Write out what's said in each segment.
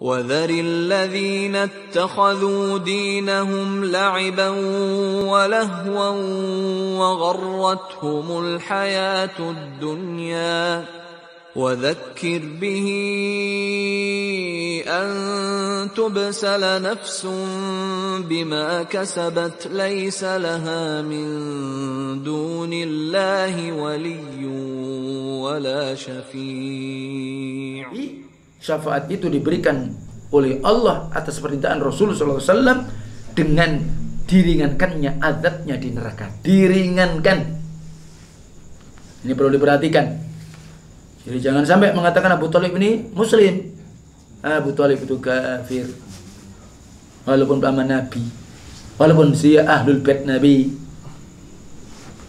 وذر الذين اتخذوا دينهم لعبا ولهوا وغرتهم الحياة الدنيا. وذكر به أن تبسل نفس بما كسبت ليس لها من دون الله ولي ولا شفيع. Syafaat itu diberikan oleh Allah atas permintaan Rasulullah SAW dengan diringankannya azabnya di neraka. Diringankan. Ini perlu diperhatikan. Jadi jangan sampai mengatakan Abu Talib ini Muslim. Abu Talib itu kafir. Walaupun paman Nabi. Walaupun dia ahlul bait Nabi.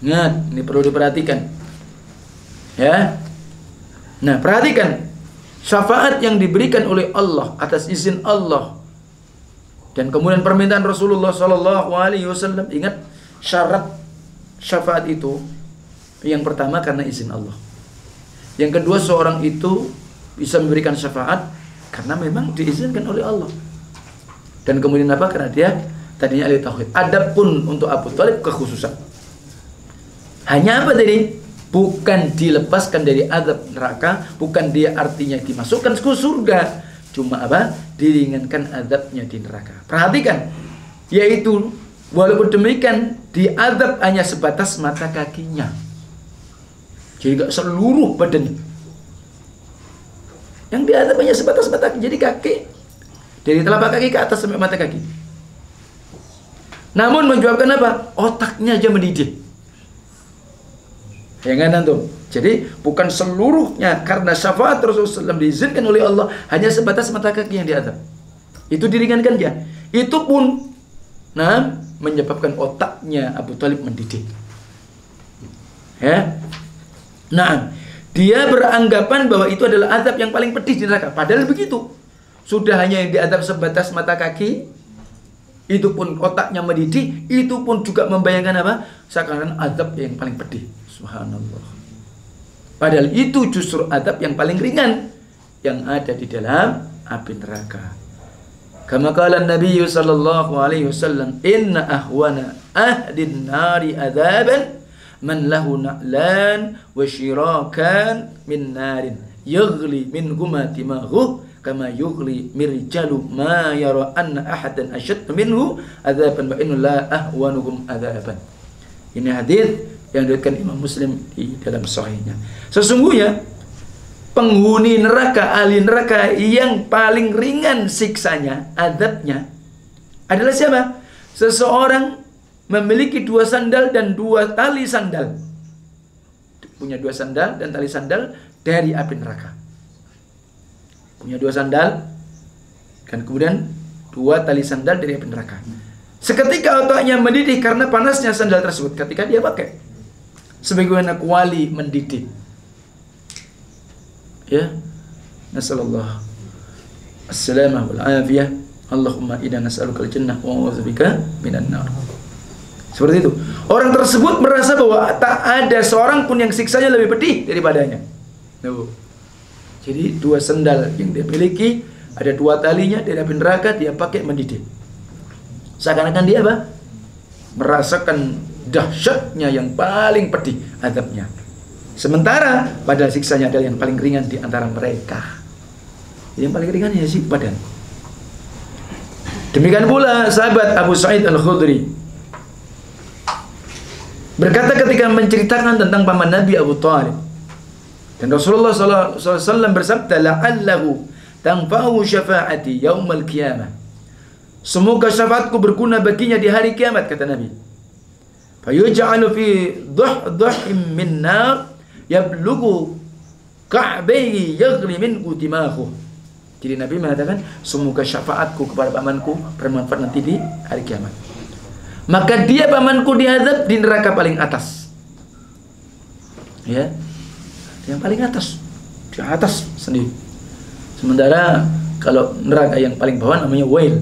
Ingat, ini perlu diperhatikan. Ya. Nah, perhatikan syafaat yang diberikan oleh Allah atas izin Allah. Dan kemudian permintaan Rasulullah Sallallahu Alaihi Wasallam ingat syarat syafaat itu yang pertama karena izin Allah. Yang kedua seorang itu bisa memberikan syafaat karena memang diizinkan oleh Allah. Dan kemudian apa? Karena dia tadinya ahli tauhid. Adapun untuk Abu Talib kekhususan. Hanya apa tadi bukan dilepaskan dari azab neraka, bukan dia artinya dimasukkan ke surga, cuma apa? diringankan azabnya di neraka. Perhatikan, yaitu walaupun demikian diazab hanya sebatas mata kakinya. Jadi gak seluruh badan. Yang diazab hanya sebatas mata kaki, jadi kaki dari telapak kaki ke atas sampai mata kaki. Namun menjawabkan apa? Otaknya aja mendidih. Ya kan antum? Jadi bukan seluruhnya karena syafaat Rasulullah SAW diizinkan oleh Allah hanya sebatas mata kaki yang diadab. Itu diringankan dia. Itu pun nah menyebabkan otaknya Abu Talib mendidih. Ya. Nah, dia beranggapan bahwa itu adalah azab yang paling pedih di neraka. Padahal begitu. Sudah hanya yang diadab sebatas mata kaki, itu pun otaknya mendidih, itu pun juga membayangkan apa? Sekarang azab yang paling pedih. Subhanallah. Padahal itu justru adab yang paling ringan yang ada di dalam api neraka. Kama kala Nabi sallallahu alaihi wasallam, "Inna ahwana ahdin nari adaban man lahu na'lan wa shirakan min narin yaghli min huma timahu kama yughli mirjalu ma yara anna ahadan ashad minhu adaban wa inna la ahwanuhum adaban." Ini hadis yang diriwayatkan Imam Muslim di dalam sahihnya. Sesungguhnya penghuni neraka, ahli neraka yang paling ringan siksanya, adabnya adalah siapa? Seseorang memiliki dua sandal dan dua tali sandal. Punya dua sandal dan tali sandal dari api neraka. Punya dua sandal dan kemudian dua tali sandal dari api neraka. Seketika otaknya mendidih karena panasnya sandal tersebut ketika dia pakai sebagaimana kuali mendidih. Ya. Nasallallahu assalamah wal afiyah. Allahumma inna nas'aluka al-jannah wa a'udzubika minan nar. Seperti itu. Orang tersebut merasa bahwa tak ada seorang pun yang siksanya lebih pedih daripadanya. Tuh. Jadi dua sendal yang dia miliki, ada dua talinya dari api neraka dia pakai mendidih. Seakan-akan dia apa? Merasakan dahsyatnya yang paling pedih adabnya. Sementara pada siksanya adalah yang paling ringan di antara mereka. Yang paling ringan ya sih badan. Demikian pula sahabat Abu Sa'id Al-Khudri berkata ketika menceritakan tentang paman Nabi Abu Talib dan Rasulullah SAW bersabda la'allahu tanfa'u syafa'ati yaumal qiyamah semoga syafaatku berguna baginya di hari kiamat kata Nabi fayuj'alu fi dhuhdhuhim min nar yablughu ka'bayhi yaghli min utimahu jadi Nabi mengatakan semoga syafaatku kepada pamanku bermanfaat nanti di hari kiamat. Maka dia pamanku dihadap di neraka paling atas. Ya. Yang paling atas. Di atas sendiri. Sementara kalau neraka yang paling bawah namanya wail.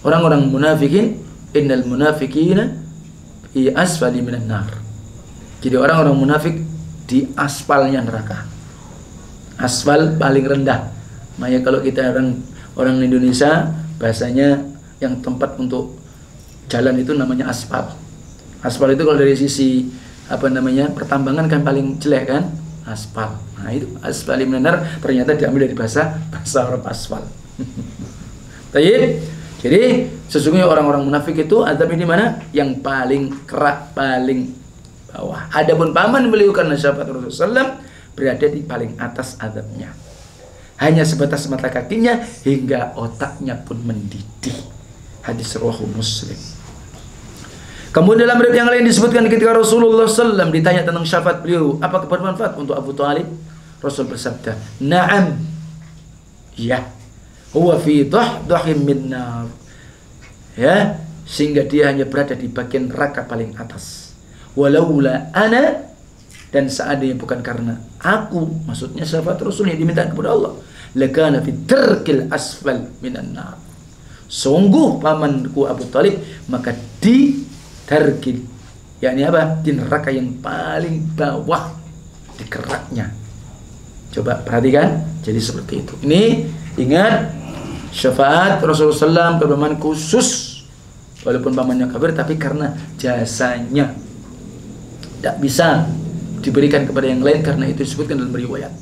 Orang-orang munafikin innal munafikina fi asfali minan nar. Jadi orang-orang munafik di aspalnya neraka. Aspal paling rendah. Makanya kalau kita orang orang Indonesia bahasanya yang tempat untuk jalan itu namanya aspal. Aspal itu kalau dari sisi apa namanya pertambangan kan paling jelek kan aspal. Nah itu aspal benar ternyata diambil dari bahasa bahasa Arab aspal. Baik. Jadi sesungguhnya orang-orang munafik itu adab di mana? Yang paling kerak, paling bawah. Adapun paman beliau karena syafaat Rasulullah SAW berada di paling atas adabnya. Hanya sebatas mata kakinya hingga otaknya pun mendidih. Hadis rawahu Muslim. Kemudian dalam riwayat yang lain disebutkan ketika Rasulullah SAW ditanya tentang syafaat beliau, apa bermanfaat untuk Abu Talib? Rasul bersabda, "Na'am." Ya. Huwa fi dahdahin min nar. Ya, sehingga dia hanya berada di bagian neraka paling atas. Walaula ana dan seandainya bukan karena aku, maksudnya syafaat Rasul yang diminta kepada Allah, lakana fi terkil asfal minan nar. Sungguh pamanku Abu Talib maka di terkil yakni apa? Di neraka yang paling bawah di keraknya. Coba perhatikan, jadi seperti itu. Ini ingat syafaat Rasulullah SAW kepada khusus walaupun pamannya kafir tapi karena jasanya tidak bisa diberikan kepada yang lain karena itu disebutkan dalam riwayat.